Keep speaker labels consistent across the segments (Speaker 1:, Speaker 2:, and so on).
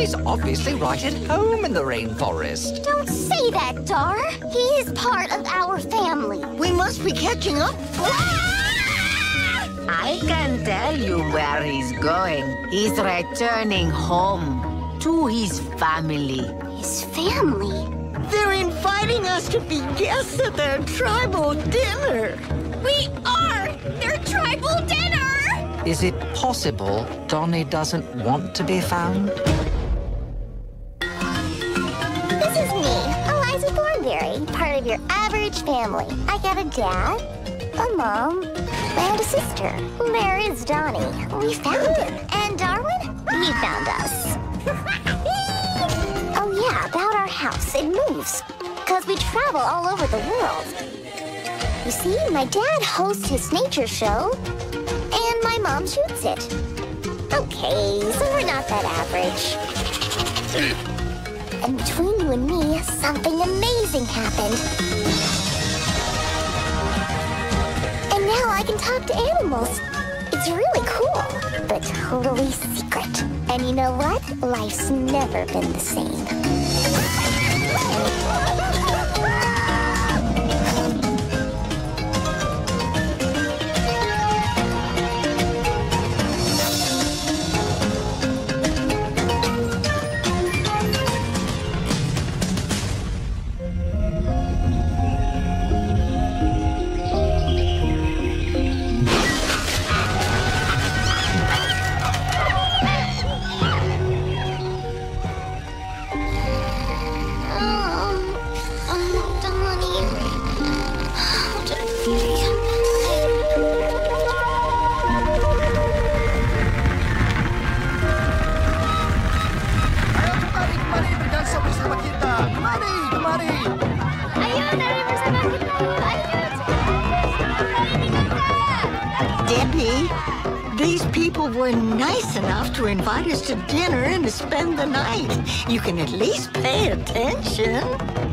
Speaker 1: Donnie's obviously right at home in the rainforest.
Speaker 2: Don't say that, Dar. He is part of our family.
Speaker 3: We must be catching up. Ah!
Speaker 4: I can tell you where he's going. He's returning home to his family.
Speaker 2: His family?
Speaker 3: They're inviting us to be guests at their tribal dinner.
Speaker 2: We are their tribal dinner!
Speaker 1: Is it possible Donnie doesn't want to be found?
Speaker 2: Of your average family. I got a dad, a mom, and a sister. There is Donnie. We found him. And Darwin, he found us. oh yeah, about our house. It moves. Because we travel all over the world. You see, my dad hosts his nature show, and my mom shoots it. Okay, so we're not that average. And me, something amazing happened. And now I can talk to animals. It's really cool, but totally secret. And you know what? Life's never been the same.
Speaker 3: These people were nice enough to invite us to dinner and to spend the night. You can at least pay attention.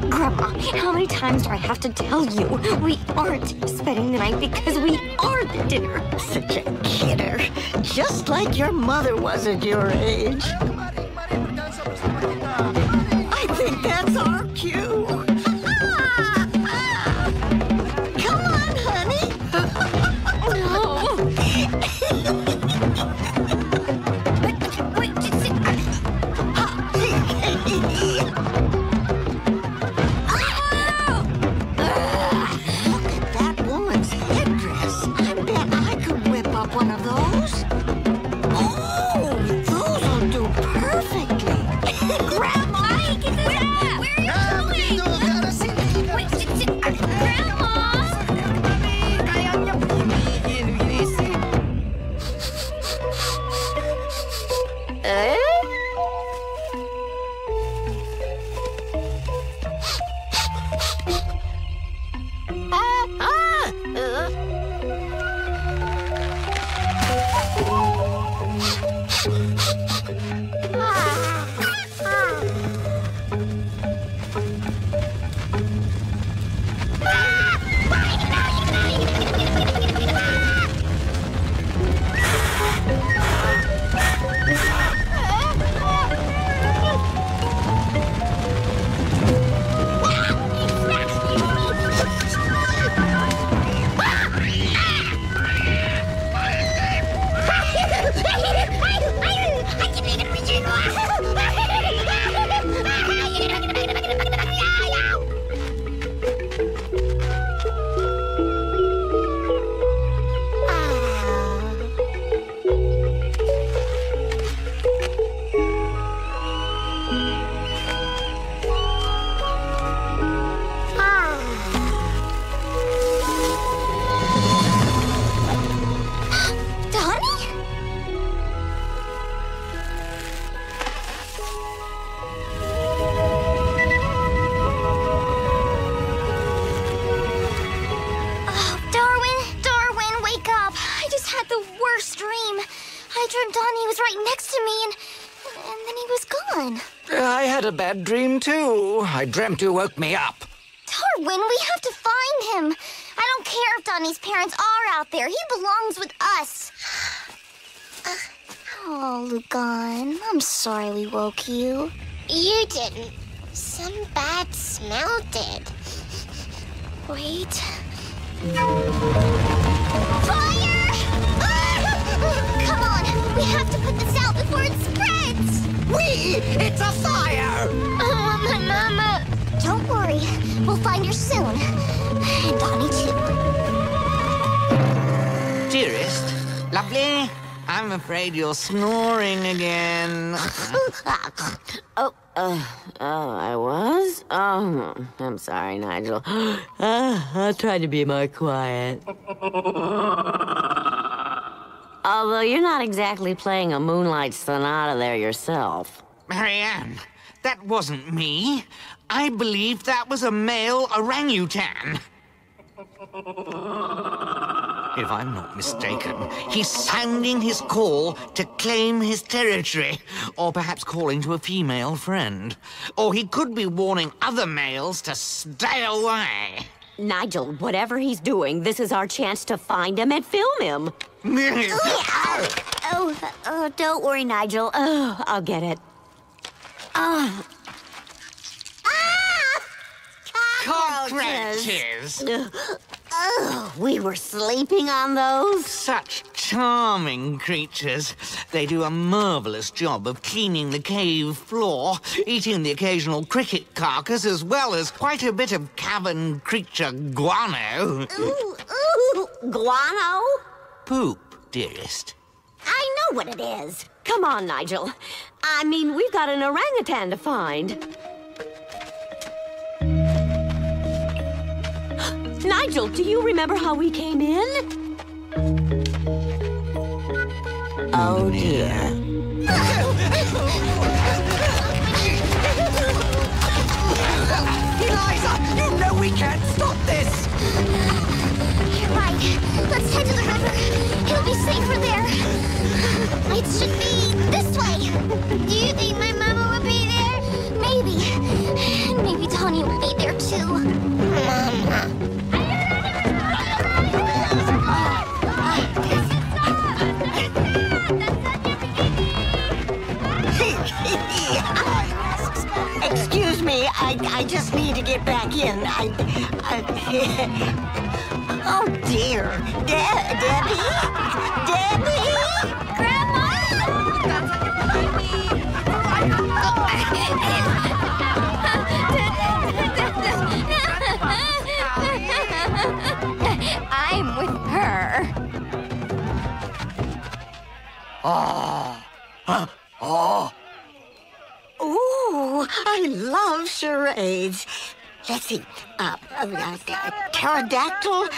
Speaker 5: Grandma, how many times do I have to tell you? We aren't spending the night because we are the dinner.
Speaker 3: Such a kidder. Just like your mother was at your age. I
Speaker 2: dreamt Donnie was right next to me and and then he was gone.
Speaker 1: I had a bad dream too. I dreamt you woke me up.
Speaker 2: Darwin, we have to find him. I don't care if Donnie's parents are out there. He belongs with us. Uh,
Speaker 6: Oh, Lugan, I'm sorry we woke you.
Speaker 2: You didn't. Some bad smell did.
Speaker 6: Wait.
Speaker 2: Fire! Come on, we have to put this out before it spreads.
Speaker 7: We! It's a fire!
Speaker 2: Oh, my mama.
Speaker 6: Don't worry, we'll find her soon. And Donnie too.
Speaker 8: Dearest, lovely, I'm afraid you're snoring again.
Speaker 9: Oh, uh, oh, I was? Oh, I'm sorry, Nigel. Uh, I'll try to be more quiet. Although you're not exactly playing a Moonlight Sonata there yourself.
Speaker 8: Marianne, that wasn't me. I believe that was a male orangutan. If I'm not mistaken, he's sounding his call to claim his territory, or perhaps calling to a female friend. Or he could be warning other males to stay away.
Speaker 10: Nigel, whatever he's doing, this is our chance to find him and film him.
Speaker 6: Oh, oh, oh, don't worry, Nigel.
Speaker 10: Oh, I'll get it. Ah!
Speaker 8: Cockroaches!
Speaker 9: We were sleeping on those?
Speaker 8: Such charming creatures. They do a marvelous job of cleaning the cave floor, eating the occasional cricket carcass, as well as quite a bit of cavern creature guano.
Speaker 9: Ooh, ooh, guano?
Speaker 8: Poop, dearest.
Speaker 9: I know what it is.
Speaker 10: Come on, Nigel. I mean, we've got an orangutan to find. Nigel, do you remember how we came in?
Speaker 9: Oh dear.
Speaker 3: I, I just need to get back in. I, I oh dear, De- Debbie, Debbie,
Speaker 10: I'm with her.
Speaker 3: Ooh, Let's see, uh, uh, uh, pterodactyl.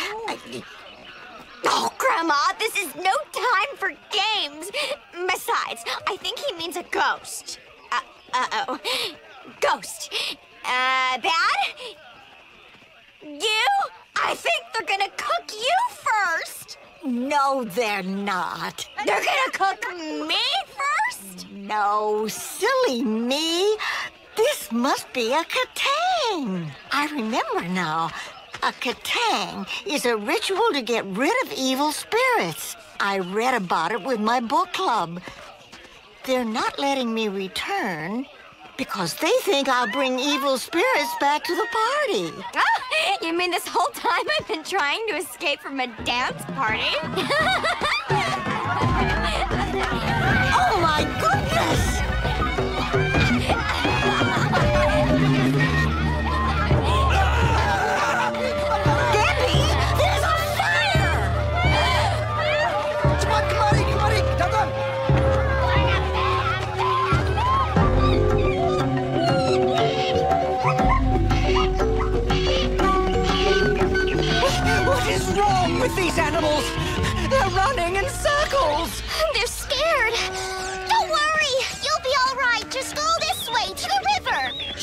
Speaker 10: Oh, Grandma, this is no time for games. Besides, I think he means a ghost. Uh, uh-oh. Ghost. Uh, bad? You? I think they're gonna cook you first.
Speaker 3: no, they're not.
Speaker 10: They're gonna cook me first?
Speaker 3: No, silly me. This must be a katang. I remember now. A katang is a ritual to get rid of evil spirits. I read about it with my book club. They're not letting me return because they think I'll bring evil spirits back to the party.
Speaker 10: Ah, you mean this whole time I've been trying to escape from a dance party?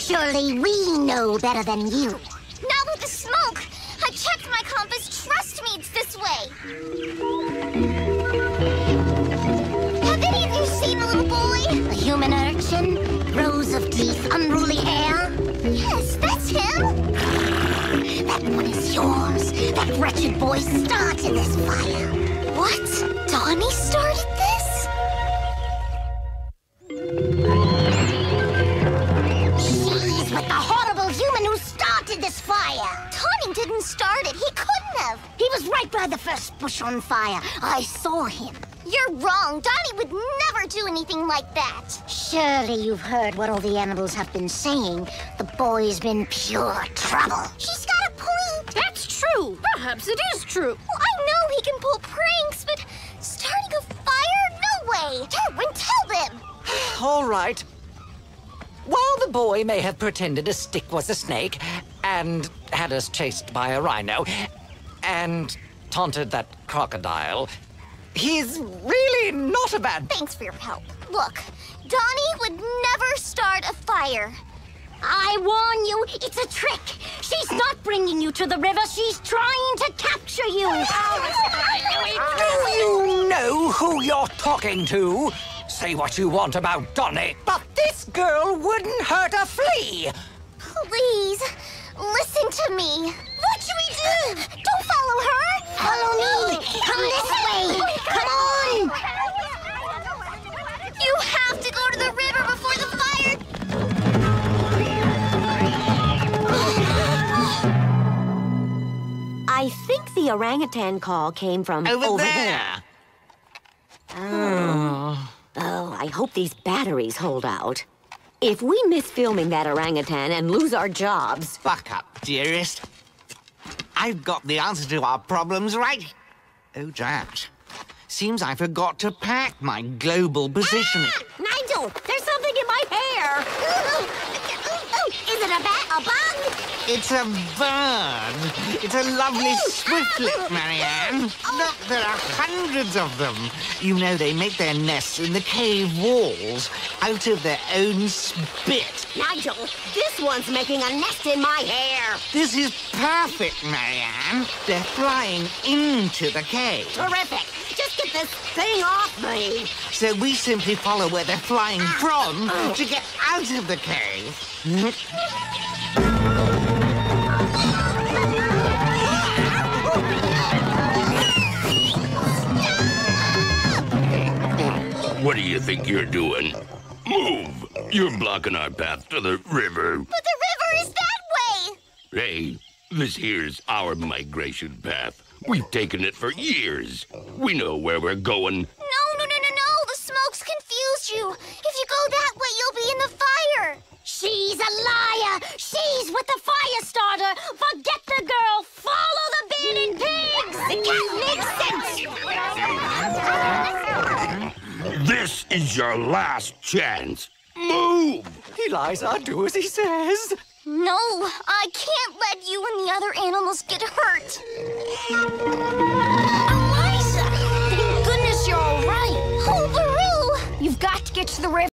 Speaker 6: Surely we know better than you.
Speaker 2: Not with the smoke. I checked my compass. Trust me, it's this way. Have any of you seen the little boy?
Speaker 6: A human urchin, rows of teeth, unruly hair.
Speaker 2: Yes, that's him.
Speaker 6: That one is yours. That wretched boy started this fire.
Speaker 2: What? Donnie started first bush on fire. I saw him. You're wrong. Donnie would never do anything like that. Surely you've heard what all the animals have been saying. The boy's been pure trouble. She's got a point.
Speaker 11: That's true. Perhaps it is true.
Speaker 2: Well, I know he can pull pranks, but starting a fire? No way. Darwin, tell them.
Speaker 1: All right. While the boy may have pretended a stick was a snake and had us chased by a rhino and taunted that crocodile, he's really not a bad.
Speaker 2: Thanks for your help. Look, Donnie would never start a fire. I warn you, it's a trick. She's not bringing you to the river. She's trying to capture you.
Speaker 1: Do you know who you're talking to? Say what you want about Donnie, but this girl wouldn't hurt a flea.
Speaker 2: Please, listen to me. What should we do? Don't follow me. Come this way. Come on. You have to go to the river before the fire.
Speaker 9: I think the orangutan call came from
Speaker 8: Over, there.
Speaker 9: Oh. oh, I hope these batteries hold out. If we miss filming that orangutan and lose our jobs,
Speaker 8: Buck up, dearest. I've got the answer to our problems right. Oh, Jack. Seems I forgot to pack my global positioning.
Speaker 2: Ah, Nigel, there's something in my hair. Is it a bat? A bug?
Speaker 8: It's a bird. It's a lovely swiftlet, Marianne. Look, there are hundreds of them. You know they make their nests in the cave walls out of their own spit.
Speaker 9: Nigel, this one's making a nest in my hair.
Speaker 8: This is perfect, Marianne. They're flying into the cave.
Speaker 9: Terrific. Just get this thing off me.
Speaker 8: So we simply follow where they're flying from to get out of the cave.
Speaker 12: What do you think you're doing? Move! You're blocking our path to the river.
Speaker 2: But the river is that way.
Speaker 12: Hey, this here's our migration path. We've taken it for years. We know where we're going.
Speaker 2: No, no, no, no, no. The smoke's confused you. If you go that way, you'll be in the fire. She's a liar. She's with the fire starter. is your last chance. Move! Eliza, do as he says. No, I can't let you
Speaker 12: and the other animals get hurt.
Speaker 1: Eliza! Thank goodness you're all
Speaker 2: right. Oh, You've got to get to the river.